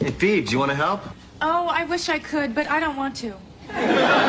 Hey, Phoebe, do you want to help? Oh, I wish I could, but I don't want to.